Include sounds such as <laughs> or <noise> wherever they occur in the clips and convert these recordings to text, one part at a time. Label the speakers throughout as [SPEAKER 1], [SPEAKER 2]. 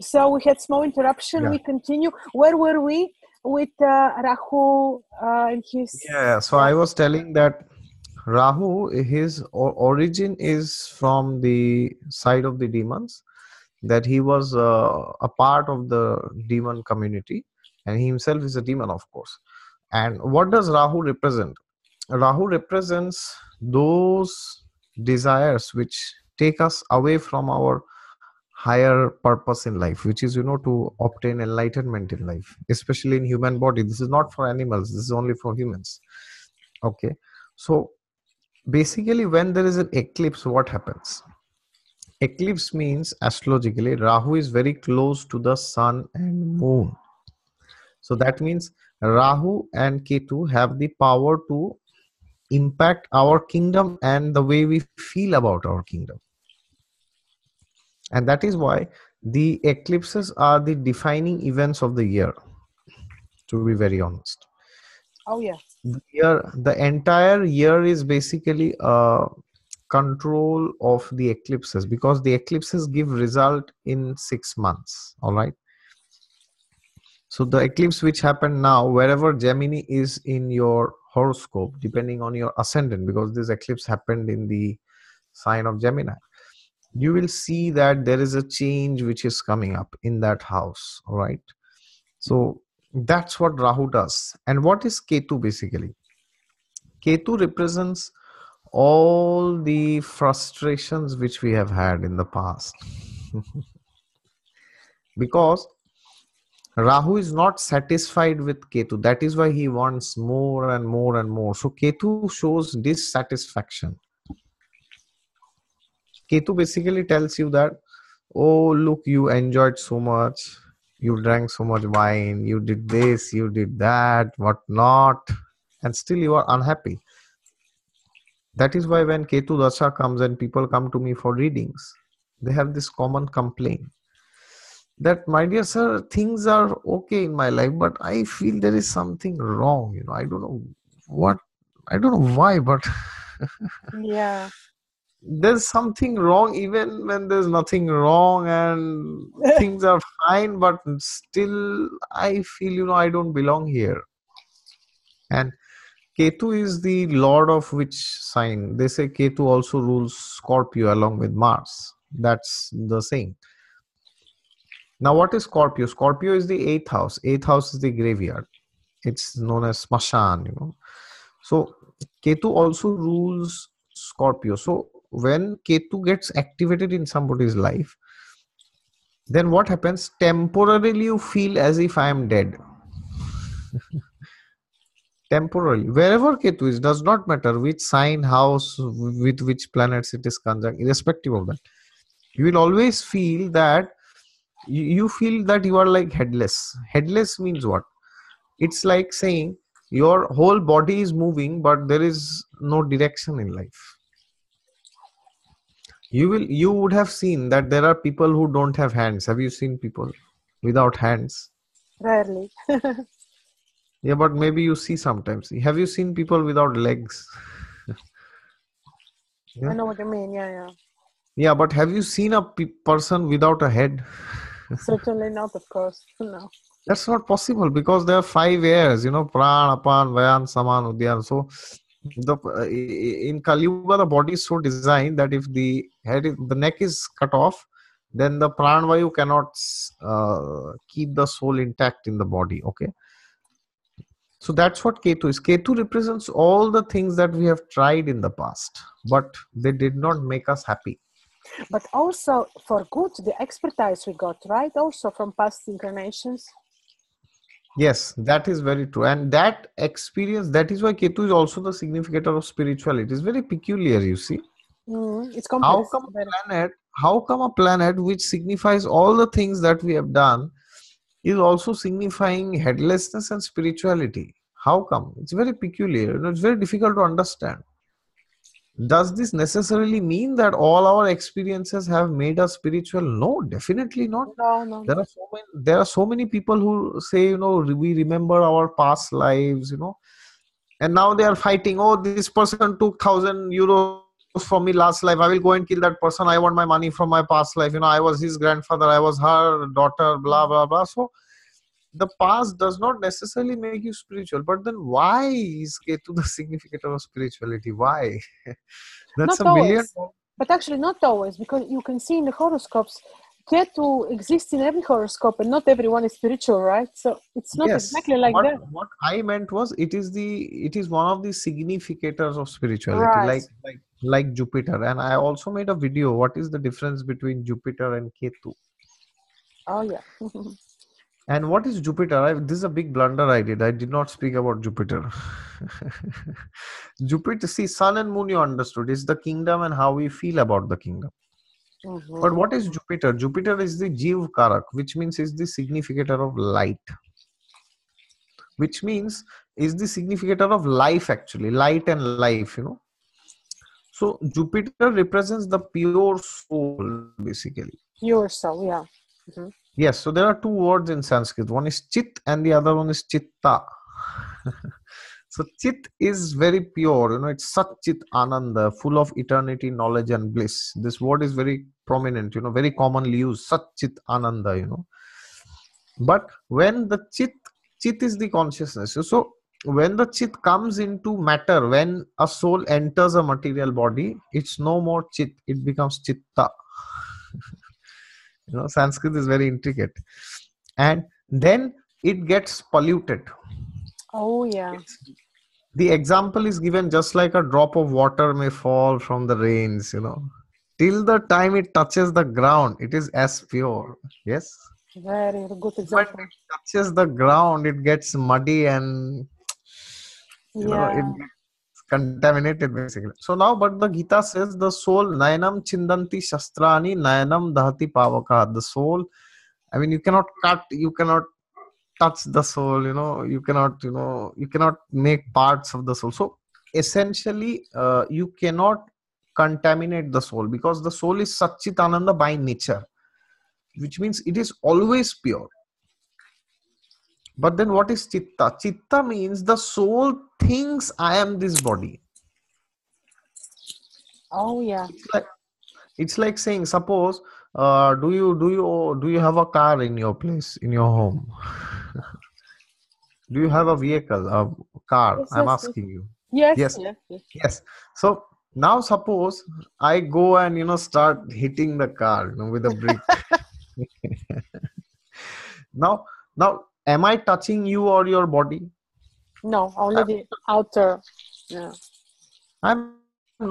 [SPEAKER 1] So we had small interruption.
[SPEAKER 2] Yeah.
[SPEAKER 1] We continue. Where were we with uh, Rahu uh, and his?
[SPEAKER 2] Yeah, so I was telling that Rahu, his origin is from the side of the demons, that he was uh, a part of the demon community, and he himself is a demon, of course. And what does Rahu represent? Rahu represents those desires which take us away from our higher purpose in life which is you know to obtain enlightenment in life especially in human body. This is not for animals. This is only for humans. Okay. So basically when there is an eclipse what happens? Eclipse means astrologically rahu is very close to the sun and moon. So that means rahu and ketu have the power to impact our kingdom and the way we feel about our kingdom and that is why the eclipses are the defining events of the year to be very honest.
[SPEAKER 1] Oh yeah.
[SPEAKER 2] the year the entire year is basically a control of the eclipses because the eclipses give result in 6 months all right? So the eclipse which happened now wherever gemini is in your horoscope depending on your ascendant because this eclipse happened in the sign of gemini you will see that there is a change which is coming up in that house all right? So that's what rahu does. And what is ketu basically? Ketu represents all the frustrations which we have had in the past. <laughs> Because rahu is not satisfied with ketu. That is why he wants more and more and more. So ketu shows dissatisfaction ketu basically tells you that oh look you enjoyed so much. You drank so much wine. You did this you did that what not and still you are unhappy. That is why when ketu dasha comes and people come to me for readings they have this common complaint that my dear sir things are okay in my life but i feel there is something wrong you know. I don't know what i don't know why but <laughs>
[SPEAKER 1] Yeah.
[SPEAKER 2] There's something wrong even when there's nothing wrong and <laughs> things are fine but still i feel you know i don't belong here. And ketu is the lord of which sign? They say ketu also rules scorpio along with mars. That's the saying. Now what is scorpio? Scorpio is the eighth house. Eighth house is the graveyard. It's known as smashan you know. So ketu also rules scorpio. So when ketu gets activated in somebody's life then what happens? Temporarily you feel as if i am dead. <laughs> Temporarily. Wherever ketu is does not matter which sign house with which planets it is conjunct irrespective of that. You will always feel that you, feel that you are like headless. Headless means what? It's like saying your whole body is moving but there is no direction in life you will you would have seen that there are people who don't have hands have you seen people without hands
[SPEAKER 1] Rarely.
[SPEAKER 2] yeah but maybe you see sometimes have you seen people without legs Yeah.
[SPEAKER 1] I know what you mean. Yeah, yeah.
[SPEAKER 2] yeah but have you seen a pe- person without a head <laughs>
[SPEAKER 1] Certainly not, of course. No.
[SPEAKER 2] that's not possible because there are five airs you know pran apan vayan saman udyan so the uh, in kali yuga the body is so designed that if the head is, the neck is cut off then the pran vayu cannot uh, keep the soul intact in the body okay so that's what ketu is ketu represents all the things that we have tried in the past but they did not make us happy
[SPEAKER 1] But also for good, the expertise we got, right? Also from past incarnations.
[SPEAKER 2] Yes, that is very true. And that experience, that is why Ketu is also the significator of spirituality. It's very peculiar, you see.
[SPEAKER 1] Mm, it's
[SPEAKER 2] How come a planet, how come a planet which signifies all the things that we have done is also signifying headlessness and spirituality? How come? It's very peculiar. It's very difficult to understand. Does this necessarily mean that all our experiences have made us spiritual? No, definitely not.
[SPEAKER 1] No, no.
[SPEAKER 2] there are so many there are so many people who say you know we remember our past lives you know and now they are fighting oh this person took 1000 euro from me last life. I will go and kill that person. I want my money from my past life. You know i was his grandfather. I was her daughter blah blah blah. So the past does not necessarily make you spiritual but then why is ketu the <laughs> significant of spirituality why <laughs> that's
[SPEAKER 1] Not
[SPEAKER 2] a million.
[SPEAKER 1] But actually, not always, because you can see in the horoscopes, Ketu exists in every horoscope, and not everyone is spiritual, right? So it's not
[SPEAKER 2] yes
[SPEAKER 1] exactly like
[SPEAKER 2] what,
[SPEAKER 1] that.
[SPEAKER 2] what i meant was it is the it is one of the significators of spirituality
[SPEAKER 1] Right.
[SPEAKER 2] like like like jupiter and i also made a video what is the difference between jupiter and ketu
[SPEAKER 1] Oh yeah. <laughs>
[SPEAKER 2] and what is jupiter? I, this is a big blunder i did. I did not speak about jupiter. <laughs> Jupiter see sun and moon you understood. Is the kingdom and how we feel about the kingdom.
[SPEAKER 1] Mhm.
[SPEAKER 2] but what is jupiter? Jupiter is the jiv karak which means is the significator of light. Which means is the significator of life actually light and life you know. So jupiter represents the pure soul basically.
[SPEAKER 1] Pure soul, yeah.
[SPEAKER 2] Yes so there are two words in sanskrit. One is chit and the other one is chitta. <laughs> So chit is very pure you know it's sat chit ananda full of eternity knowledge and bliss. This word is very prominent you know very commonly used sat chit ananda you know. But when the chit chit is the consciousness. So when the chit comes into matter when a soul enters a material body it's no more chit it becomes chitta <laughs> you know sanskrit is very intricate. And then it gets polluted.
[SPEAKER 1] Oh yeah.
[SPEAKER 2] the example is given just like a drop of water may fall from the rains you know. Till the time it touches the ground it is as pure. Yes?
[SPEAKER 1] Very good
[SPEAKER 2] when
[SPEAKER 1] example.
[SPEAKER 2] it touches the ground it gets muddy and you know it contaminated basically. So now but the gita says the soul nainam chindanti shastrani nainam dahati pavaka. The soul i mean you cannot cut you cannot touch the soul you know you cannot you know you cannot make parts of the soul. So essentially uh, you cannot contaminate the soul because the soul is satchitananda by nature which means it is always pure but then what is chitta chitta means the soul thinks i am this body
[SPEAKER 1] Oh yeah.
[SPEAKER 2] it's like it's like saying suppose uh, do you do you do you have a car in your place in your home <laughs> do you have a vehicle a car
[SPEAKER 1] Yes,
[SPEAKER 2] i'm
[SPEAKER 1] yes, yes.
[SPEAKER 2] asking you
[SPEAKER 1] Yes.
[SPEAKER 2] Yes.
[SPEAKER 1] Yes. yes.
[SPEAKER 2] yes so now suppose i go and you know start hitting the car you know with a brick <laughs> <laughs> now now am i touching you or your body
[SPEAKER 1] No, only the outer. Yeah.
[SPEAKER 2] I'm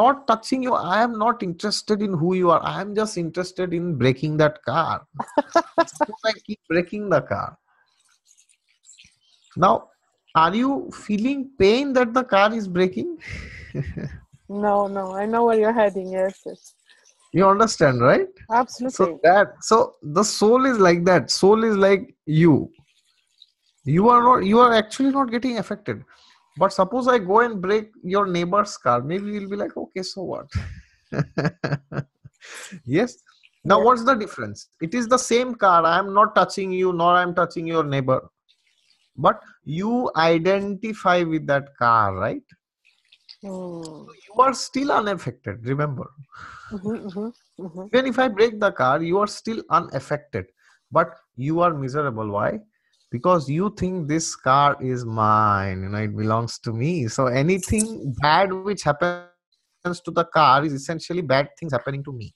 [SPEAKER 2] not touching you. I am not interested in who you are. I am just interested in breaking that car. <laughs> Suppose I keep breaking the car. Now, are you feeling pain that the car is breaking? <laughs>
[SPEAKER 1] No, no. I know where you're heading. Yes. Yes.
[SPEAKER 2] you understand, right?
[SPEAKER 1] Absolutely.
[SPEAKER 2] So that so the soul is like that. Soul is like you. You are not. You are actually not getting affected. But suppose I go and break your neighbor's car, maybe you'll be like, okay, so what? <laughs> yes. Now,
[SPEAKER 1] Yeah.
[SPEAKER 2] what's the difference? It is the same car. I am not touching you, nor I am touching your neighbor. But you identify with that car, right?
[SPEAKER 1] Mm.
[SPEAKER 2] You are still unaffected. Remember,
[SPEAKER 1] Mhm, mhm, mhm.
[SPEAKER 2] even if I break the car, you are still unaffected. But you are miserable. Why? Because you think this car is mine, you know, it belongs to me. So anything bad which happens to the car is essentially bad things happening to me.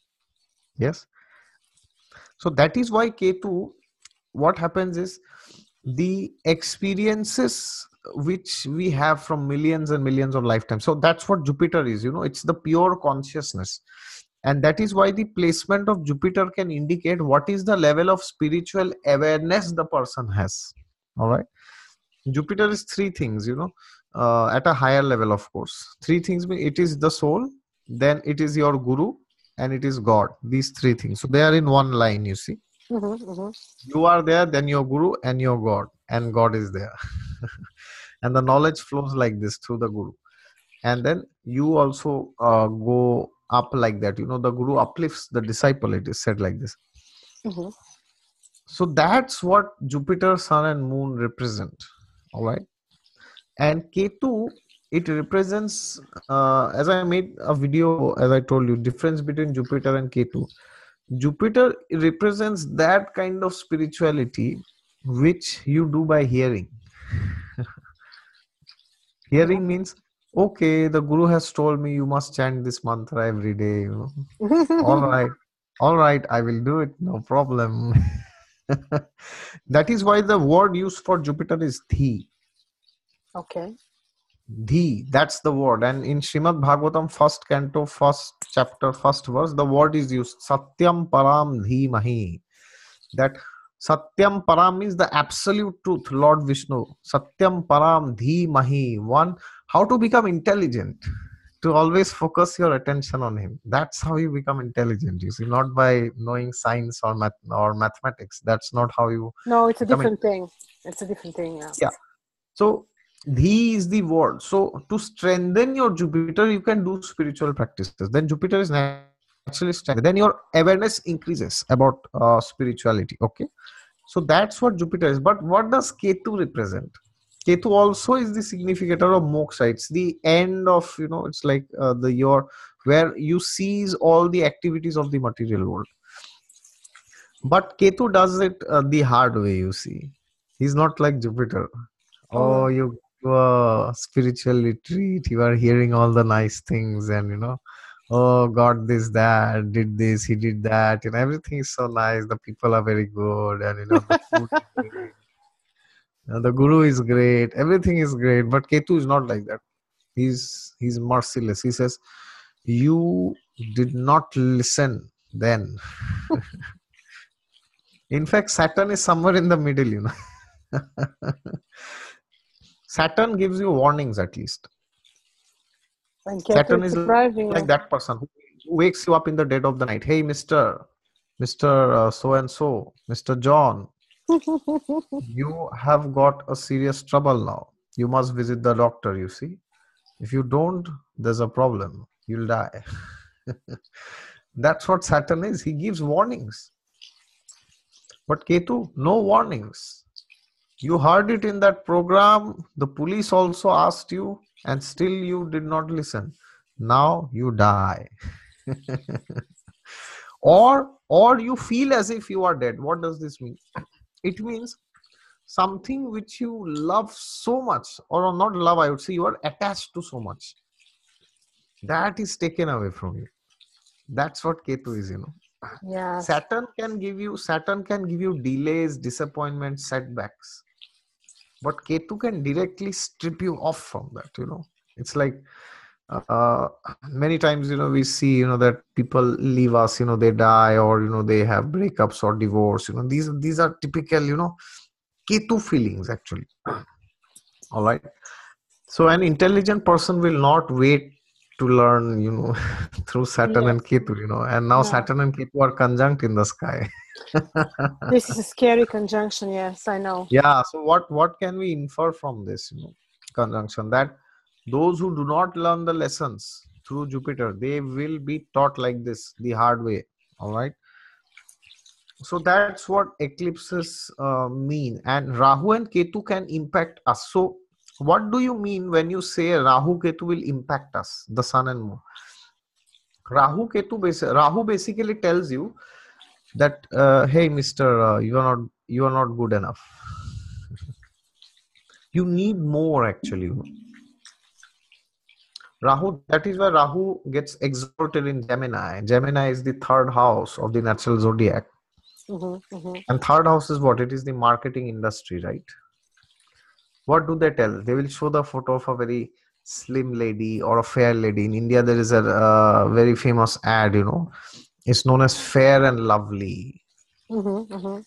[SPEAKER 2] Yes. So that is why Ketu, what happens is the experiences which we have from millions and millions of lifetimes. So that's what Jupiter is, you know, it's the pure consciousness and that is why the placement of jupiter can indicate what is the level of spiritual awareness the person has. All right? Jupiter is three things you know uh, at a higher level of course. Three things it is the soul then it is your guru and it is god. These three things. So they are in one line you see.
[SPEAKER 1] Mhm, mhm.
[SPEAKER 2] you are there then your guru and your god and god is there. <laughs> And the knowledge flows like this through the guru. And then you also uh, go up like that. You know the guru uplifts the disciple it is said like this.
[SPEAKER 1] Mhm.
[SPEAKER 2] so that's what jupiter sun and moon represent all right? And ketu it represents uh, as i made a video as i told you difference between jupiter and ketu. Jupiter represents that kind of spirituality which you do by hearing. <laughs> Hearing means okay the guru has told me you must chant this mantra every day you know. All <laughs> right all right i will do it no problem. That is why the word used for jupiter is thi
[SPEAKER 1] okay.
[SPEAKER 2] The that's the word. And in Shrimad Bhagavatam first canto first chapter first verse the word is used Satyam Param Dhimahi that Satyam Param means the absolute truth Lord Vishnu. Satyam Param Dhimahi. One how to become intelligent. To always focus your attention on him. That's how you become intelligent you see. Not by knowing science or math or mathematics. That's not how you
[SPEAKER 1] no it's a different thing. It's a different thing yeah.
[SPEAKER 2] Yeah. So he is the word. So to strengthen your jupiter you can do spiritual practices. Then jupiter is strengthened then your awareness increases about uh, spirituality okay? So that's what jupiter is. But what does ketu represent? Ketu also is the significator of moksha. It's the end of you know it's like uh, the your where you seize all the activities of the material world. But ketu does it uh, the hard way you see. He's not like jupiter. Oh, oh you a spiritual retreat. You are hearing all the nice things and you know oh god this that did this he did that and everything is so nice. The people are very good and you know the food <laughs> the guru is great. Everything is great. But ketu is not like that. He's he's merciless. He says you did not listen then. <laughs> In fact saturn is somewhere in the middle you know. <laughs> Saturn gives you warnings at least. Saturn is like that person who wakes you up in the dead of the night. Hey, Mister, Mister so and so, Mister John, <laughs> you have got a serious trouble now. You must visit the doctor. You see, if you don't, there's a problem. You'll die. <laughs> That's what Saturn is. He gives warnings. But Ketu, no warnings you heard it in that program the police also asked you and still you did not listen. Now you die. <laughs> Or or you feel as if you are dead. What does this mean? It means something which you love so much or not love i would say you are attached to so much. That is taken away from you. That's what ketu is you know.
[SPEAKER 1] Yeah.
[SPEAKER 2] Saturn can give you saturn can give you delays disappointments setbacks but ketu can directly strip you off from that you know. It's like uh, many times you know we see you know that people leave us you know they die or you know they have breakups or divorce you know. These these are typical you know ketu feelings actually. All right. So an intelligent person will not wait to learn you know <laughs> through saturn and ketu you know and now yeah. saturn and ketu are conjunct in the sky.
[SPEAKER 1] This is a <laughs> scary conjunction yes i know.
[SPEAKER 2] Yeah so what what can we infer from this you know conjunction? That those who do not learn the lessons through jupiter they will be taught like this the hard way all right? So that's what eclipses uh, mean. And rahu and ketu can impact us. So what do you mean when you say rahu ketu will impact us the sun and moon? Rahu ketu rahu basically tells you that uh, hey mister uh, you are not you are not good enough. <laughs> You need more actually. Rahu that is why rahu gets exalted in gemini. Gemini is the third house of the natural zodiac. Mm-hmm, mm-hmm. and third house is what? It is the marketing industry right what do they tell? They will show the photo of a very slim lady or a fair lady. In india there is a uh, very famous ad you know. It's known as fair and lovely. Mm-hmm, mm-hmm.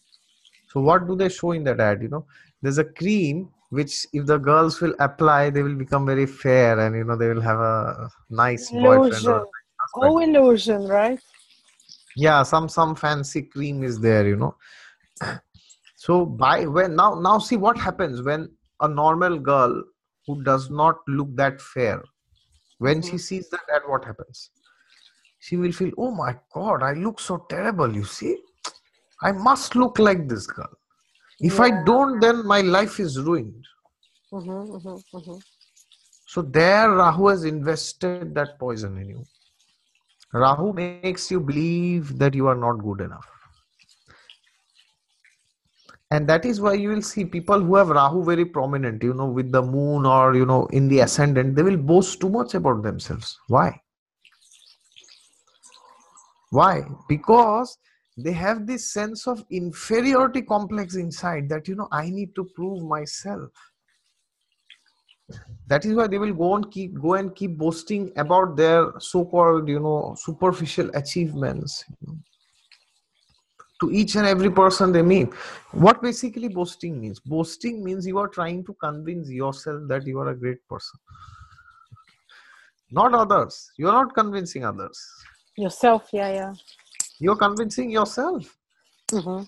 [SPEAKER 2] so what do they show in that ad you know? There's a cream which if the girls will apply they will become very fair and you know they will have a nice illusion. boyfriend
[SPEAKER 1] oh illusion right?
[SPEAKER 2] Yeah some some fancy cream is there you know. So by when now now see what happens when a normal girl who does not look that fair when mm-hmm. she sees that ad what happens she will feel oh my god i look so terrible you see i must look like this girl if yeah. i don't then my life is ruined mm-hmm, mm-hmm, mm-hmm. So there Rahu has invested that poison in you. Rahu makes you believe that you are not good enough. And that is why you will see people who have Rahu very prominent, you know, with the moon or, you know, in the ascendant, they will boast too much about themselves. Why? Why? Because they have this sense of inferiority complex inside that, you know, I need to prove myself that is why they will go and keep go and keep boasting about their so-called you know superficial achievements you know, to each and every person they meet. What basically boasting means? Boasting means you are trying to convince yourself that you are a great person. Not others. You are not convincing others.
[SPEAKER 1] Yourself yeah yeah.
[SPEAKER 2] You're convincing yourself.
[SPEAKER 1] Mm-hmm.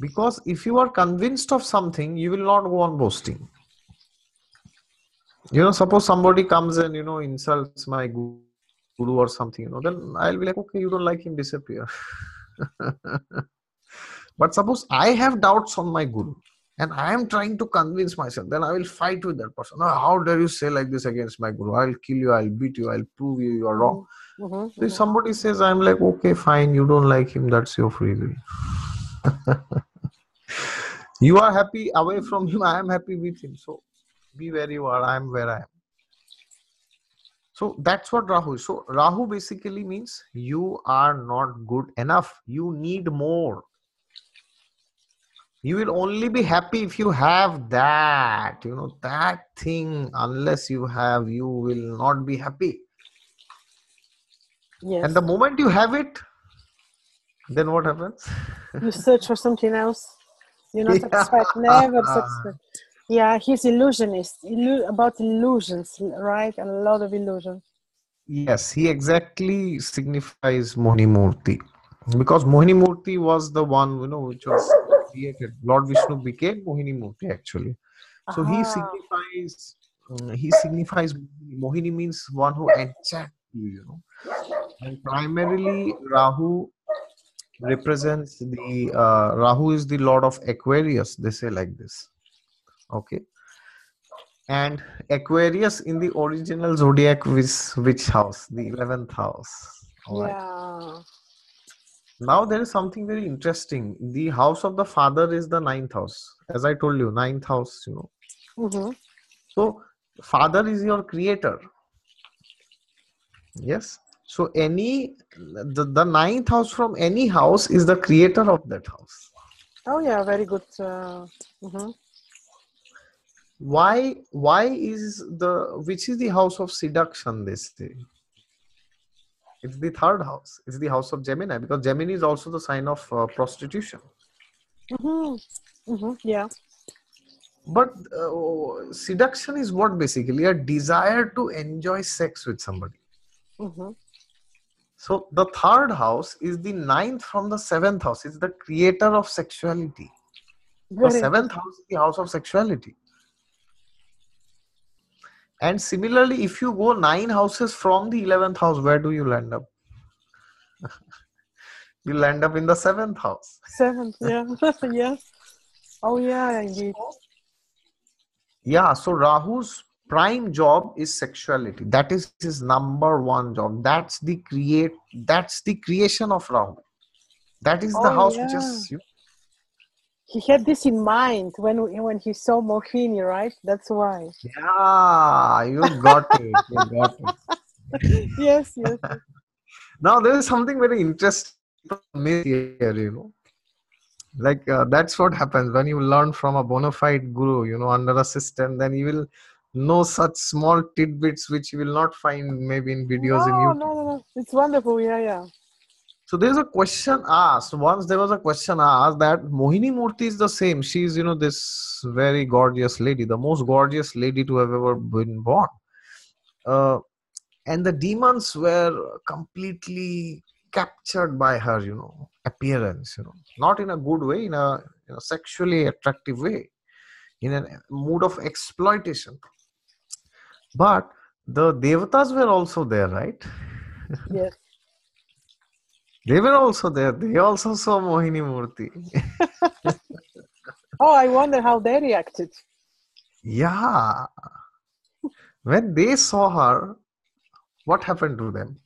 [SPEAKER 2] because if you are convinced of something you will not go on boasting. You know suppose somebody comes and you know insults my guru or something you know then i'll be like okay you don't like him disappear <laughs> <laughs> but suppose i have doubts on my guru and i am trying to convince myself then i will fight with that person. Oh, how dare you say like this against my guru? I'll kill you i'll beat you i'll prove you you are wrong.
[SPEAKER 1] Mm-hmm.
[SPEAKER 2] so if
[SPEAKER 1] mm-hmm.
[SPEAKER 2] somebody says i'm like okay fine you don't like him that's your free will. <laughs> You are happy away from him i am happy with him. So be where you are i am where i am so that's what rahu is so rahu basically means you are not good enough. You need more. You will only be happy if you have that you know that thing unless you have you will not be happy.
[SPEAKER 1] Yes.
[SPEAKER 2] and the moment you have it then what happens?
[SPEAKER 1] You search for something else. You're not <laughs>
[SPEAKER 2] Yeah.
[SPEAKER 1] satisfied. Never satisfied yeah he's illusionist illu- about illusions right and a lot of illusion
[SPEAKER 2] Yes, he exactly signifies Mohini Murti because Mohini Murti was the one you know which was created. Lord Vishnu became Mohini Murti actually. So he
[SPEAKER 1] Ah,
[SPEAKER 2] signifies uh, he signifies Mohini means one who enchants you, you know. And primarily Rahu represents the uh, Rahu is the lord of Aquarius. They say like this. Okay. And Aquarius in the original zodiac was which house? The eleventh house. All right.
[SPEAKER 1] yeah
[SPEAKER 2] Now there is something very interesting. The house of the father is the ninth house. As I told you, ninth house, you know.
[SPEAKER 1] hmm
[SPEAKER 2] So father is your creator. Yes. So any the, the ninth house from any house is the creator of that house.
[SPEAKER 1] oh yeah very good uh, mhm.
[SPEAKER 2] Why why is the which is the house of seduction this day? It's the third house. It's the house of Gemini because Gemini is also the sign of uh, prostitution.
[SPEAKER 1] Mhm. Mhm. yeah
[SPEAKER 2] But uh, seduction is what basically a desire to enjoy sex with somebody.
[SPEAKER 1] hmm
[SPEAKER 2] So the third house is the ninth from the seventh house. It's the creator of sexuality. The seventh house is the house of sexuality. And similarly, if you go nine houses from the eleventh house, where do you land up? <laughs> you land up in the seventh house.
[SPEAKER 1] seventh yeah <laughs> yes oh yeah indeed
[SPEAKER 2] Yeah, so Rahu's prime job is sexuality. That is his number one job. That's the create. That's the creation of Rahu. That is the
[SPEAKER 1] Oh,
[SPEAKER 2] house which is. You,
[SPEAKER 1] he had this in mind when when he saw Mohini, right? That's why.
[SPEAKER 2] yeah, you got it. You got it. <laughs>
[SPEAKER 1] yes, yes.
[SPEAKER 2] Now there is something very interesting here. You know, like uh, that's what happens when you learn from a bona fide guru. You know, under a system, then you will know such small tidbits which you will not find maybe in videos in
[SPEAKER 1] no,
[SPEAKER 2] YouTube.
[SPEAKER 1] no, no, no. It's wonderful. Yeah, yeah.
[SPEAKER 2] So there's a question asked. Once there was a question asked that Mohini Murthy is the same. She's, you know, this very gorgeous lady, the most gorgeous lady to have ever been born. Uh, and the demons were completely captured by her, you know, appearance, you know, not in a good way, in a you know, sexually attractive way, in a mood of exploitation. But the devatas were also there, right?
[SPEAKER 1] Yes.
[SPEAKER 2] They were also there. They also saw Mohini Murthy. <laughs>
[SPEAKER 1] Oh, I wonder how they reacted.
[SPEAKER 2] Yeah. when they saw her what happened to them